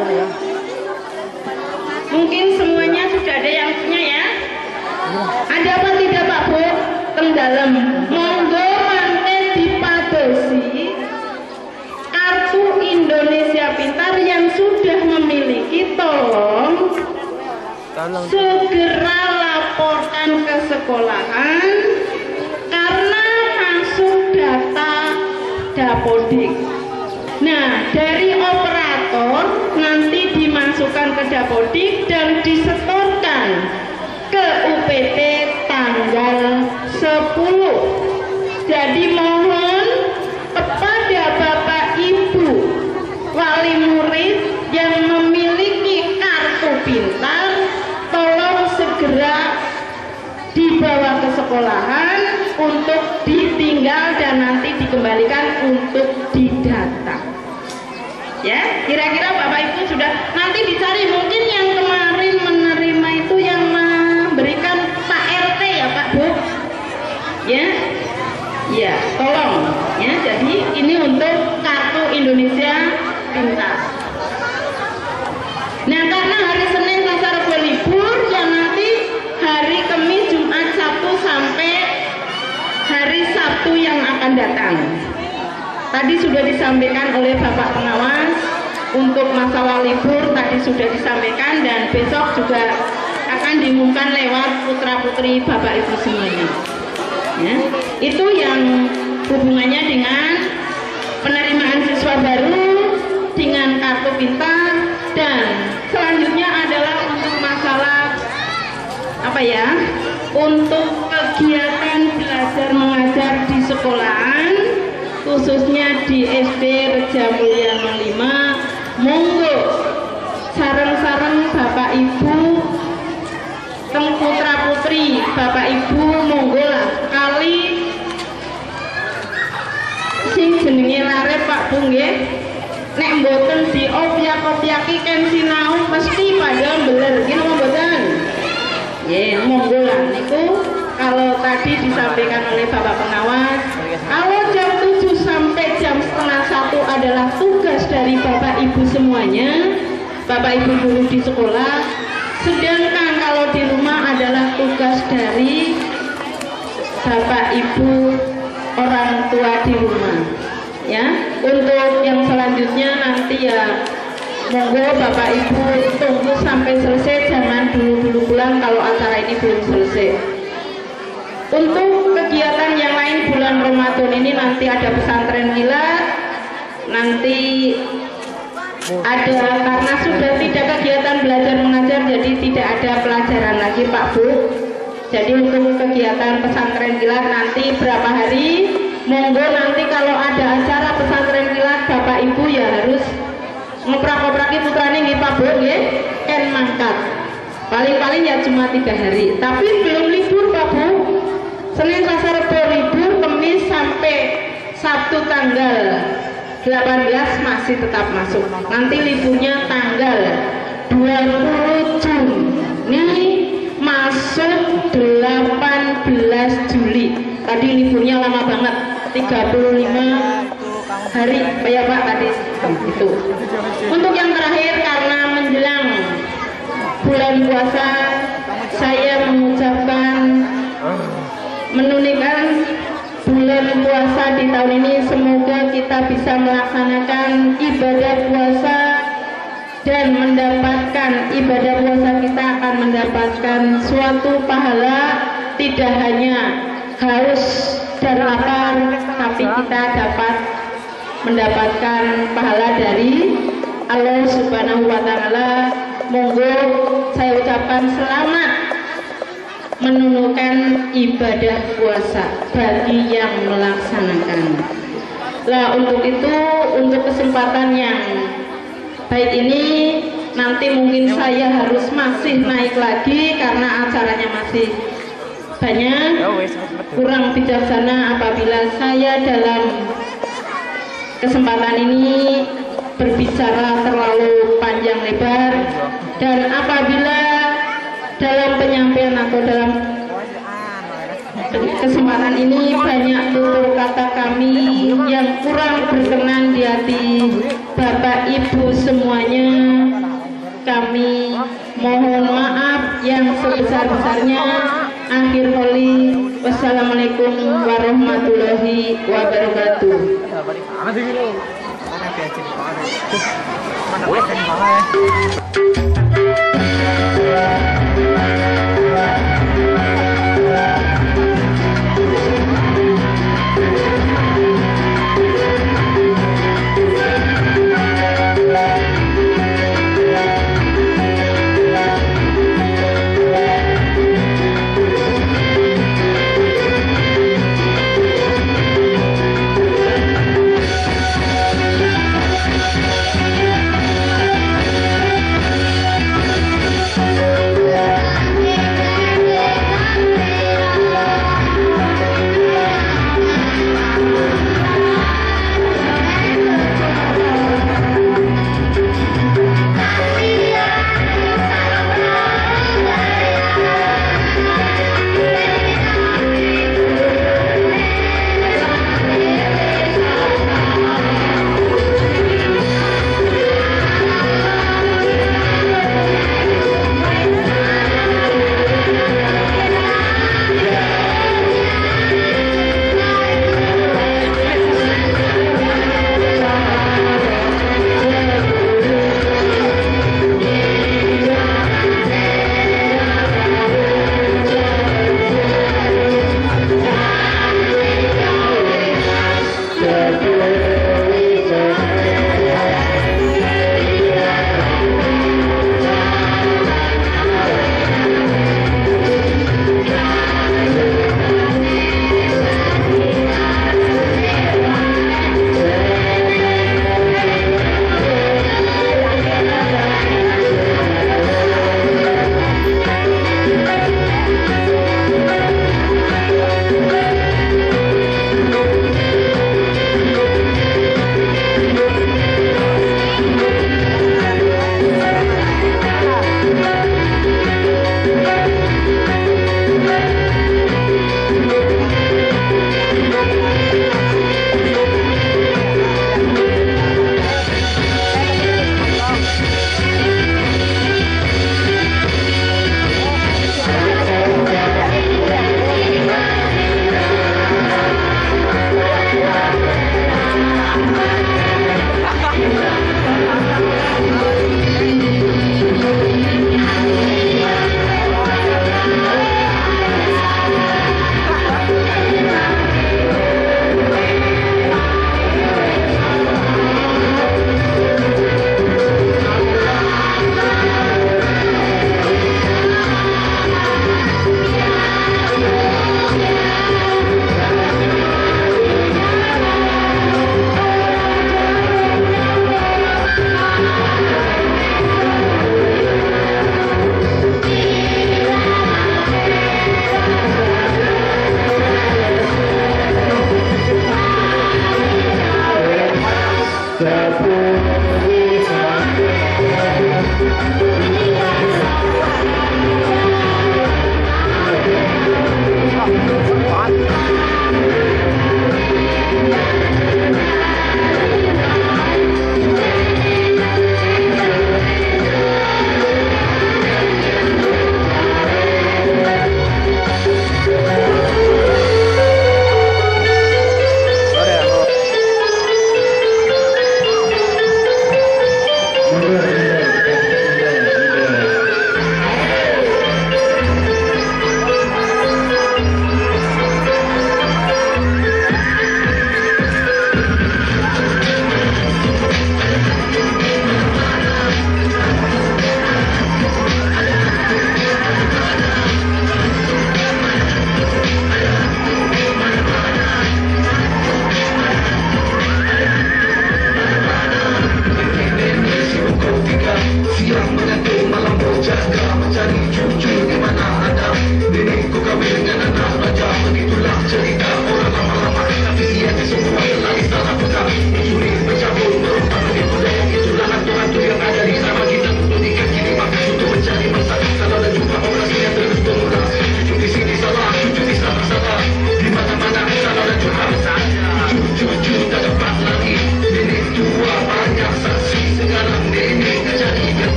mungkin semuanya sudah ada yang punya ya. Ada apa tidak Pak Bu? Teng dalam. Monggo mangke dipadosi. Kartu Indonesia Pintar yang sudah memiliki tolong segera laporkan ke sekolahan karena masuk data Dapodik. Nah, dari nanti dimasukkan ke Dapodik dan disetorkan ke UPT tanggal 10. Jadi mohon kepada Bapak Ibu wali murid yang memiliki kartu pintar tolong segera dibawa ke sekolahan untuk ditinggal dan nanti dikembalikan untuk didata. Ya, kira-kira Bapak Ibu sudah nanti dicari mungkin yang kemarin menerima itu yang memberikan Pak RT ya Pak Bu. Ya. Ya, tolong ya. Jadi ini untuk kartu Indonesia Pintar. Nah, karena hari Senin Rabu libur, ya nanti hari Kamis, Jumat, Sabtu sampai hari Sabtu yang akan datang. Tadi sudah disampaikan oleh Bapak Pengawas untuk masalah libur tadi sudah disampaikan dan besok juga akan diumumkan lewat putra putri Bapak Ibu semuanya. Ya, itu yang hubungannya dengan penerimaan siswa baru dengan kartu pintar dan selanjutnya adalah untuk masalah apa ya untuk kegiatan belajar mengajar di sekolahan khususnya di SD Reja Mulia 05 monggo sarang-sarang Bapak Ibu teng putra putri Bapak Ibu monggo lah kali. Sing jenenge lare Pak Bu nggih nek mboten diopyak-opyaki kan sinau mesti pada beler iki napa mboten? Nggih monggo lah niku. Kalau tadi disampaikan oleh Bapak pengawas kalau jam 7 sampai jam setengah satu adalah tugas dari Bapak Ibu semuanya Bapak Ibu guru di sekolah. Sedangkan kalau di rumah adalah tugas dari Bapak Ibu orang tua di rumah ya. Untuk yang selanjutnya nanti ya monggo Bapak Ibu tunggu sampai selesai jangan dulu-dulu pulang kalau acara ini belum selesai. Untuk kegiatan yang lain bulan Ramadan ini nanti ada pesantren milad nanti ada karena sudah tidak kegiatan belajar mengajar jadi tidak ada pelajaran lagi Pak Bu. Jadi untuk kegiatan pesantren kilat nanti berapa hari? Monggo nanti kalau ada acara pesantren kilat Bapak Ibu ya harus ngoprak-opraki putrane nggih Pak Bu nggih? Kan mangkat. Paling-paling ya cuma tiga hari. Tapi belum libur Pak Bu. Senin Selasa Rabu libur Kamis sampai Sabtu tanggal 18 masih tetap masuk. Nanti liburnya tanggal 20 Juni. Masuk 18 Juli. Tadi liburnya lama banget 35 hari. Ya Pak tadi. Itu. Untuk yang terakhir karena menjelang bulan puasa saya di tahun ini semoga kita bisa melaksanakan ibadah puasa dan mendapatkan ibadah puasa kita akan mendapatkan suatu pahala tidak hanya haus dan lapar tapi kita dapat mendapatkan pahala dari Allah Subhanahu wa taala. Monggo saya ucapkan selamat menunaikan ibadah puasa bagi yang melaksanakan. Lah untuk itu untuk kesempatan yang baik ini nanti mungkin saya harus masih naik lagi karena acaranya masih banyak. Kurang bijaksana apabila saya dalam kesempatan ini berbicara terlalu panjang lebar. Dan apabila dalam penyampaian atau dalam kesempatan ini banyak tutur kata kami yang kurang berkenan di hati Bapak Ibu semuanya. Kami mohon maaf yang sebesar-besarnya. Akhir kali wassalamualaikum warahmatullahi wabarakatuh.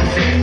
dancing.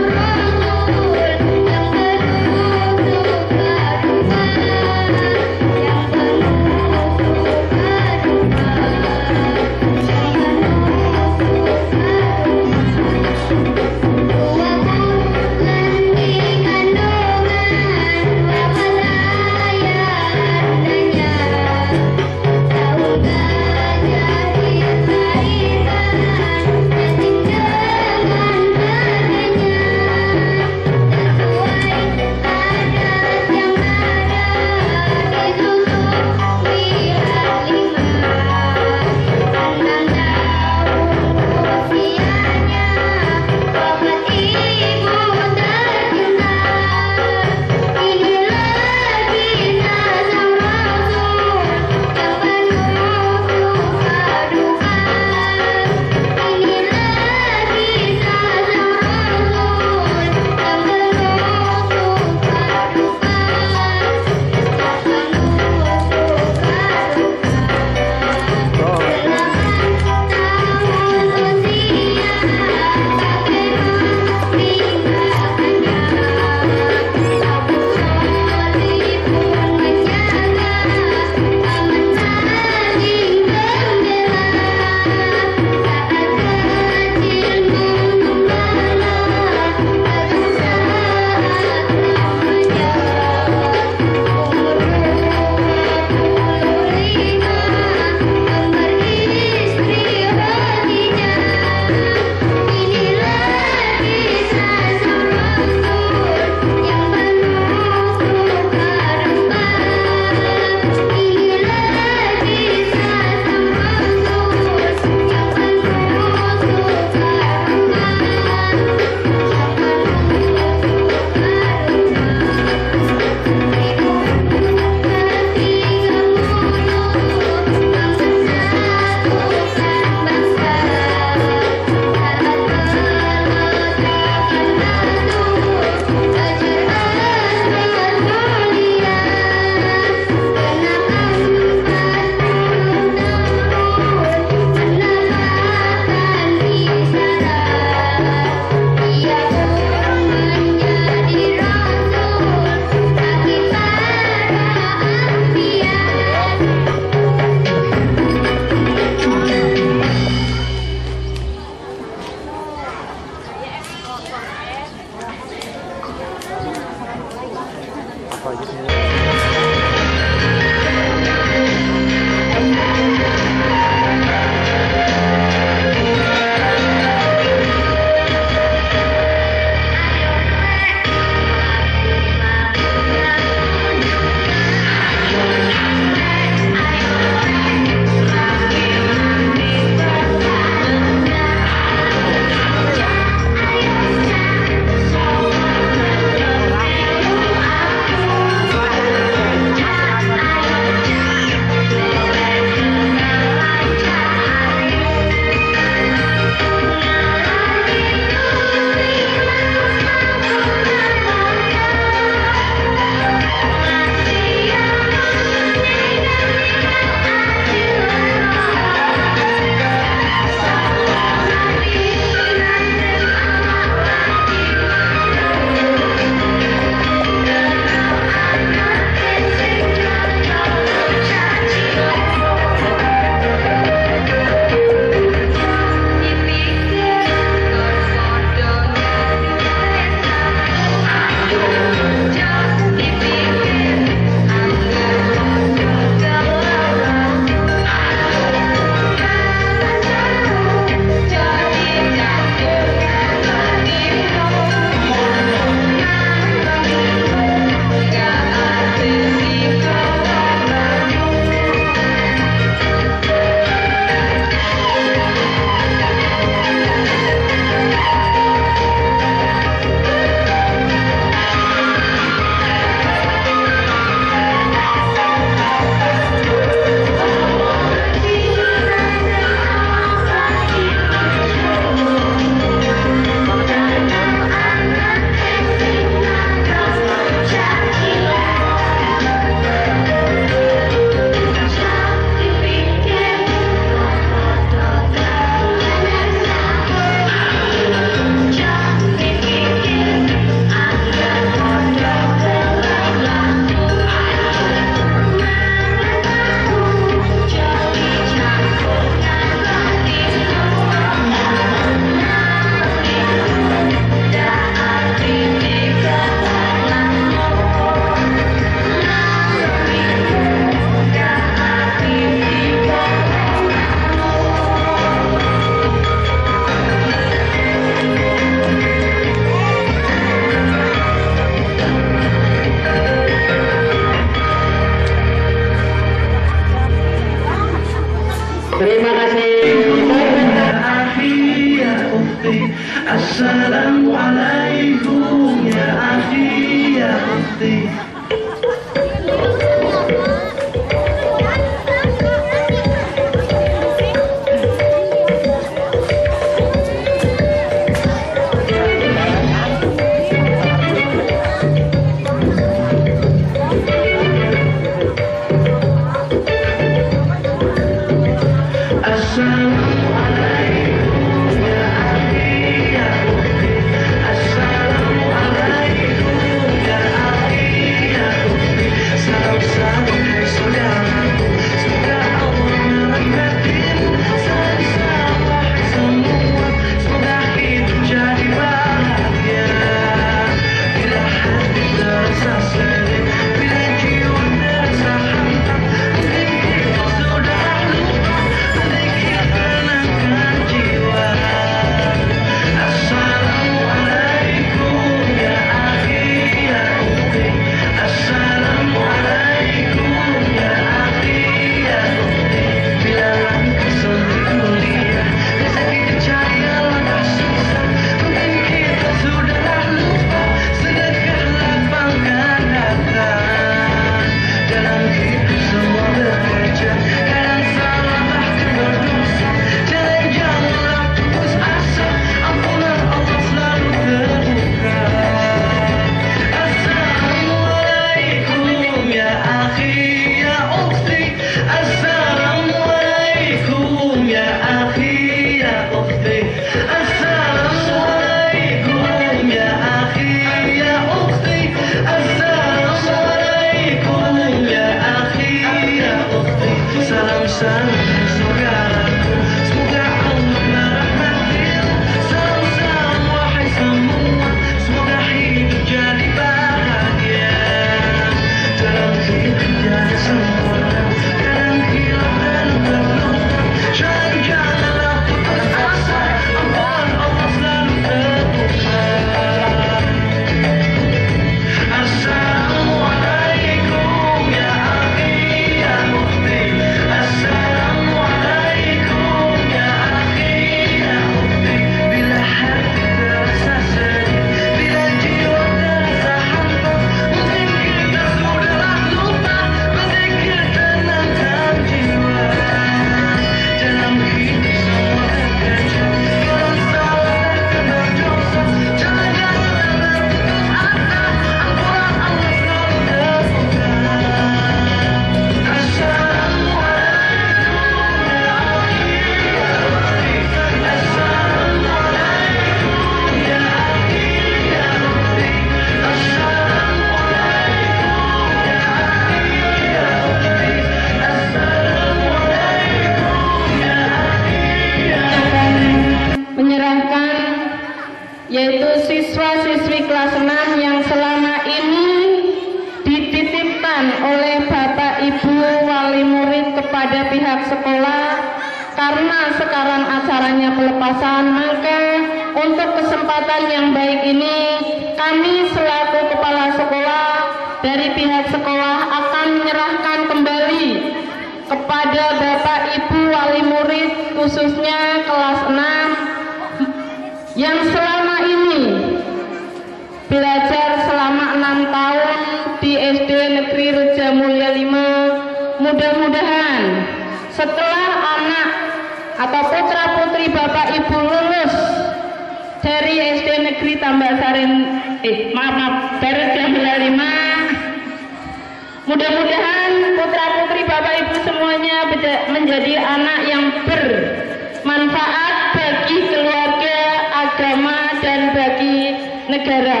Maaf maaf. Reja Mulia 5 mudah-mudahan putra putri bapak ibu semuanya menjadi anak yang bermanfaat bagi keluarga agama dan bagi negara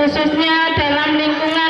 khususnya dalam lingkungan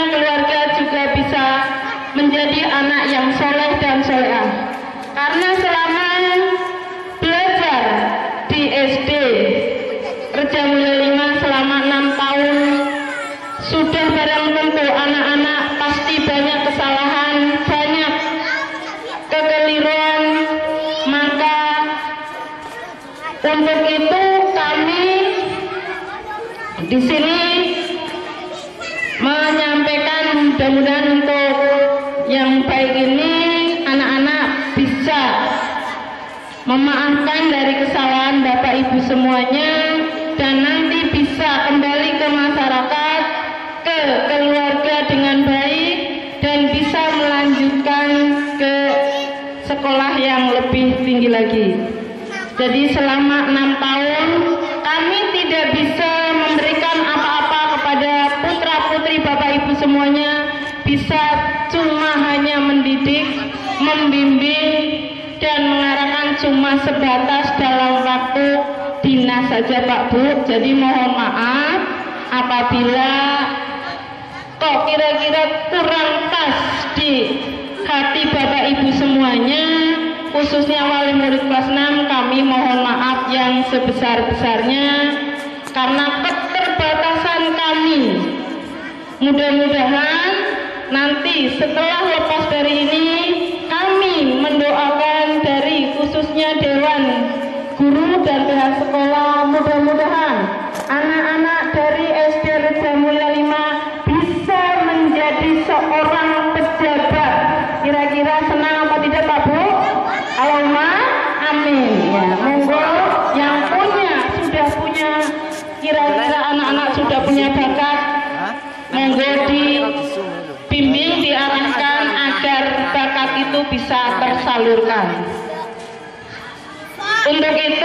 semuanya dan nanti bisa kembali ke masyarakat ke keluarga dengan baik dan bisa melanjutkan ke sekolah yang lebih tinggi lagi. Jadi selama enam tahun kami tidak bisa memberikan apa-apa kepada putra putri bapak ibu semuanya bisa cuma hanya mendidik, membimbing dan mengarahkan cuma sebatas saja Pak Bu. Jadi mohon maaf apabila kok kira-kira kurang pas di hati Bapak Ibu semuanya khususnya wali murid kelas 6 kami mohon maaf yang sebesar-besarnya karena keterbatasan kami mudah-mudahan nanti setelah lepas dari ini kami mendoakan dari khususnya Dewan Guru dan pihak sekolah mudah-mudahan anak-anak dari SD Reja Mulia 5 bisa menjadi seorang pejabat. Kira-kira senang apa tidak Pak Bu? Allahumma amin. Ya monggo. Yang punya sudah punya. Kira-kira anak-anak sudah punya bakat. Monggo dibimbing diarahkan agar bakat itu bisa tersalurkan. Untuk itu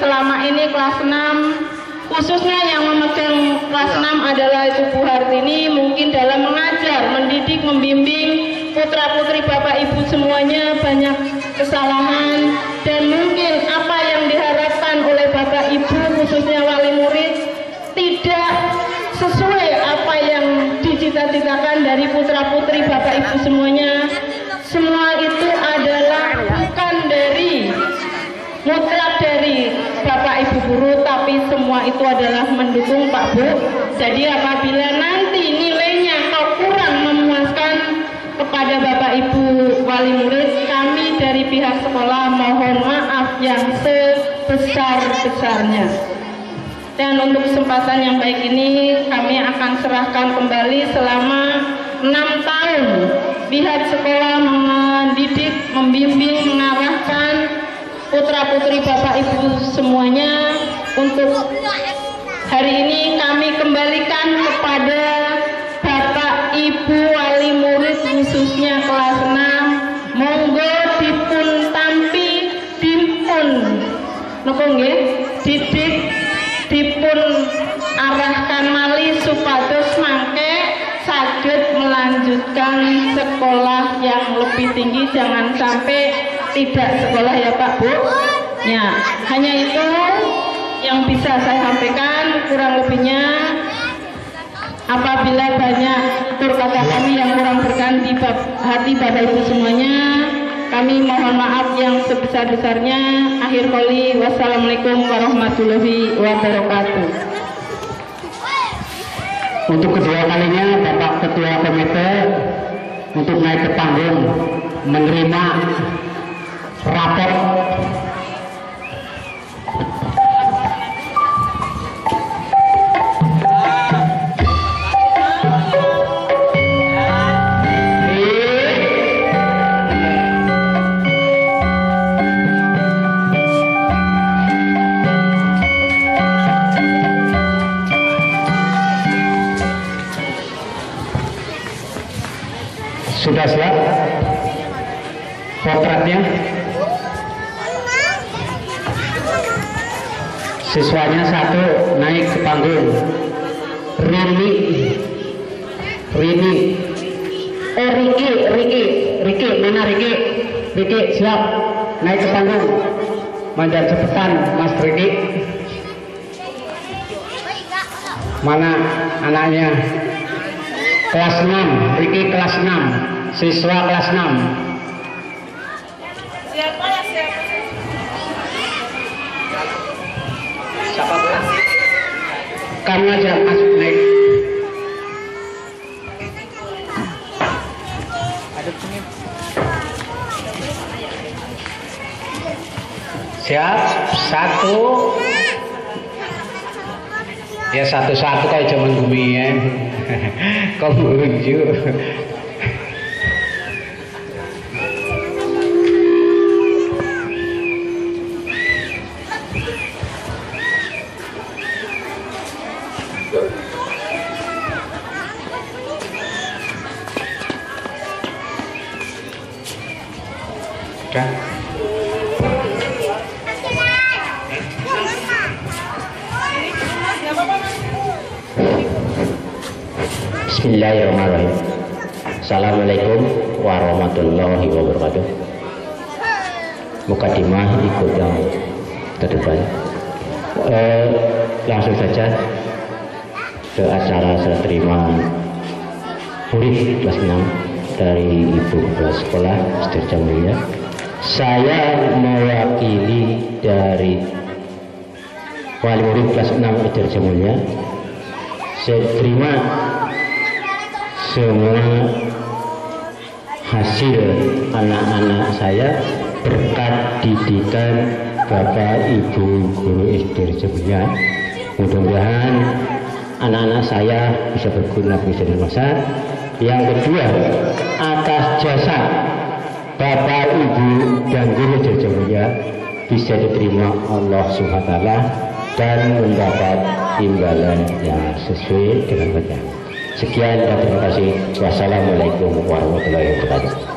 selama ini kelas 6 khususnya yang memegang kelas 6 adalah Ibu Bu Hartini mungkin dalam mengajar, mendidik, membimbing putra putri bapak ibu semuanya banyak kesalahan. Dan mungkin apa yang diharapkan oleh bapak ibu khususnya wali murid tidak sesuai apa yang dicita-citakan dari putra putri bapak ibu Bu jadi apabila nanti nilainya kok kurang memuaskan kepada Bapak Ibu wali murid kami dari pihak sekolah mohon maaf yang sebesar-besarnya. Dan untuk kesempatan yang baik ini kami akan serahkan kembali selama enam tahun. Pihak sekolah mendidik, membimbing, mengarahkan putra-putri bapak ibu semuanya untuk hari ini kami kembalikan kepada bapak ibu wali murid khususnya kelas 6 monggo dipun tampi dipun. Napa nggih didik dipun arahkan malih supados mangke saged melanjutkan sekolah yang lebih tinggi. Jangan sampai tidak sekolah ya Pak Bu. Ya hanya itu yang bisa saya sampaikan kurang lebihnya apabila banyak tutur kata kami yang kurang berkenan di hati Bapak Ibu semuanya. Kami mohon maaf yang sebesar-besarnya. Akhir kali, wassalamualaikum warahmatullahi wabarakatuh. Untuk kedua kalinya Bapak Ketua Komite untuk naik ke panggung menerima rapor Siswanya satu naik ke panggung. Rini. Rini. Eh Riki, Riki, Riki, mana Riki? Riki, siap. Naik ke panggung. Manjat cepetan, Mas Riki. Mana anaknya? kelas 6 Riki kelas 6 siswa kelas 6 kamu aja masuk naik siap? Satu. Ya satu-satu kayak zaman bumi ya. Kamu lucu Ikut yang terdepan. Eh, langsung saja ke acara serah terima murid kelas 6 dari Ibu Kepala Sekolah Setirja Mulia. Saya mewakili dari wali murid kelas 6 Setirja Mulia saya terima semua hasil anak-anak saya berkat didikan Bapak Ibu Guru SD Rejebunya mudah-mudahan anak-anak saya bisa berguna bisa masa yang kedua atas jasa Bapak Ibu dan Guru Rejebunya bisa diterima Allah taala dan mendapat imbalan yang sesuai dengan bagian. Sekian dan terima kasih. Wassalamualaikum warahmatullahi wabarakatuh.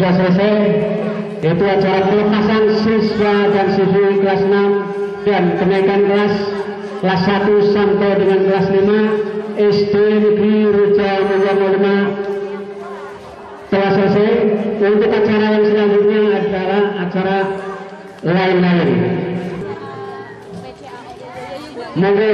Sudah selesai yaitu acara pelepasan siswa dan siswi kelas 6 dan kenaikan kelas kelas 1 sampai dengan kelas 5 SD Negeri Reja Mulia 5 telah selesai untuk acara yang selanjutnya adalah acara lain-lain. Monggo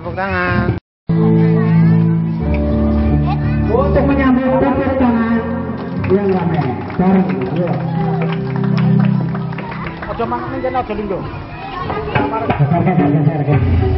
tepuk tangan. untuk menyambut tepuk tangan yang ramai bareng yuk Ojo mangan linggo. geser geser geser